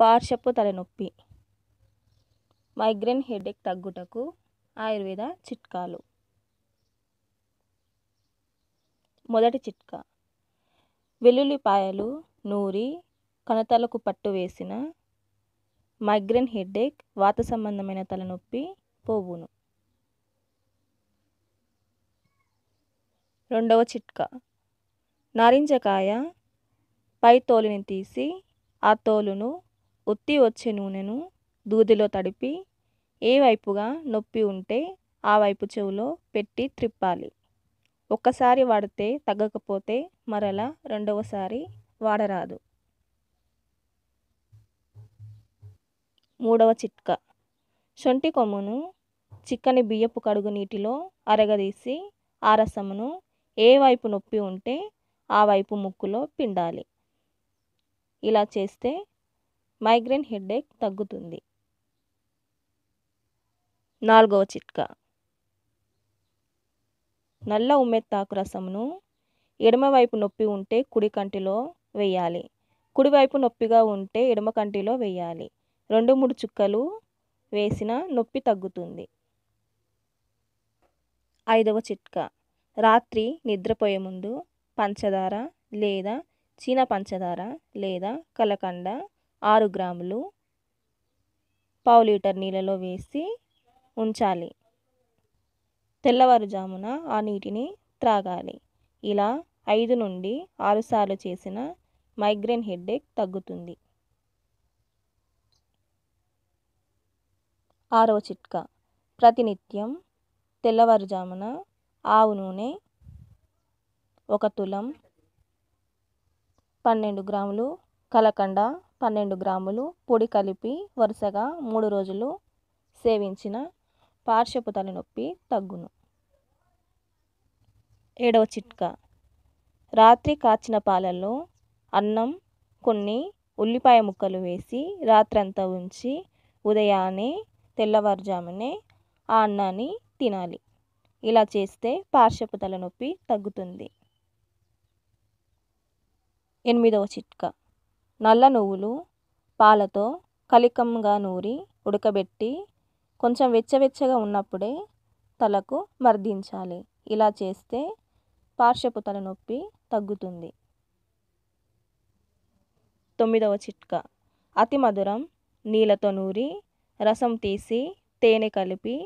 పార్శ్వపు తలనొప్పి migraine headache తగ్గుటకు Ayurveda చిట్కాలు. మొదటి చిట్కా వెల్లుల్లిపాయలు నూరి కణతలకు పట్టు వేసిన మైగ్రేన్ హెడేక్ వాత సంబంధమైన తలనొప్పి పోవును. రెండవ చిట్కా నారింజకాయ పై తోలుని తీసి ఆ తోలును ఒత్తి వచ్చే నూనెను దూదిలో తడిపి ఏ వైపుగా నొప్పి ఉంటే ఆ వైపు చెవులో పెట్టి త్రిప్పాలి. ఒక్కసారి వాడితే తగ్గకపోతే మరలా రెండవసారి వాడరాదు. మూడవ చిట్కా. శొంఠి కొమ్మును చిక్కని బియ్యపు కడుగు నీటిలో అరగదీసి ఆ రసమును ఏ వైపు నొప్పి ఉంటే ఆ వైపు ముక్కులో పిండాలి. ఇలా చేస్తే మైగ్రేన్ హెడేక్ తగ్గుతుంది. నాలుగవ చిట్కా. నల్ల ఉమ్మెత్తాకు రసమును ఎడమవైపు నొప్పి ఉంటే కుడి కంటిలో వేయాలి. కుడివైపు నొప్పిగా ఉంటే ఎడమ కంటిలో వేయాలి. రెండు మూడు చుక్కలు వేసిన నొప్పి తగ్గుతుంది. ఐదవ చిట్కా. రాత్రి నిద్రపోయే ముందు పంచదార లేదా చీన పంచదార లేదా కలకండ ఆరు గ్రాములు పావు లీటర్ నీళ్ళలో వేసి ఉంచాలి. తెల్లవారుజామున ఆ నీటిని త్రాగాలి. ఇలా ఐదు నుండి ఆరు సార్లు చేసిన మైగ్రేన్ హెడేక్ తగ్గుతుంది. ఆరవ చిట్కా. ప్రతినిత్యం తెల్లవారుజామున ఆవు నూనె ఒక తులం పన్నెండు గ్రాములు కలకండ పన్నెండు గ్రాములు పొడి కలిపి వరుసగా మూడు రోజులు సేవించిన పార్శ్వపు తలనొప్పి తగ్గును. ఏడవ చిట్కా. రాత్రి కాచిన పాలల్లో అన్నం కొన్ని ఉల్లిపాయ ముక్కలు వేసి రాత్రంతా ఉంచి ఉదయాన్నే తెల్లవారుజామునే ఆ అన్నాన్ని తినాలి. ఇలా చేస్తే పార్శ్వపు తలనొప్పి తగ్గుతుంది. ఎనిమిదవ చిట్కా. నల్ల నువ్వులు పాలతో కలికంగా నూరి ఉడకబెట్టి కొంచెం వెచ్చవెచ్చగా ఉన్నప్పుడే తలకు మర్దించాలి. ఇలా చేస్తే పార్శ్వపు తలనొప్పి తగ్గుతుంది. తొమ్మిదవ చిట్కా. అతి మధురం నీళ్ళతో నూరి రసం తీసి తేనె కలిపి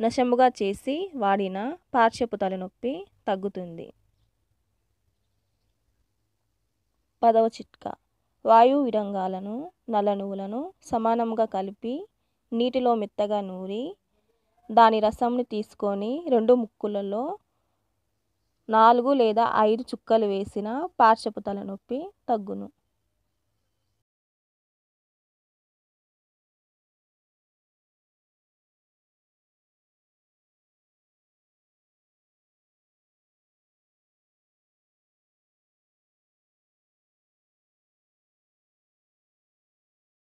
నశముగా చేసి వాడిన పార్శ్వపు తలనొప్పి తగ్గుతుంది. పదవ చిట్కా. వాయు విరంగాలను నలనువులను నువ్వులను సమానంగా కలిపి నీటిలో మెత్తగా నూరి దాని రసంని తీసుకొని రెండు ముక్కులలో నాలుగు లేదా ఐదు చుక్కలు వేసిన పార్శ్వపు తలనొప్పి తగ్గును.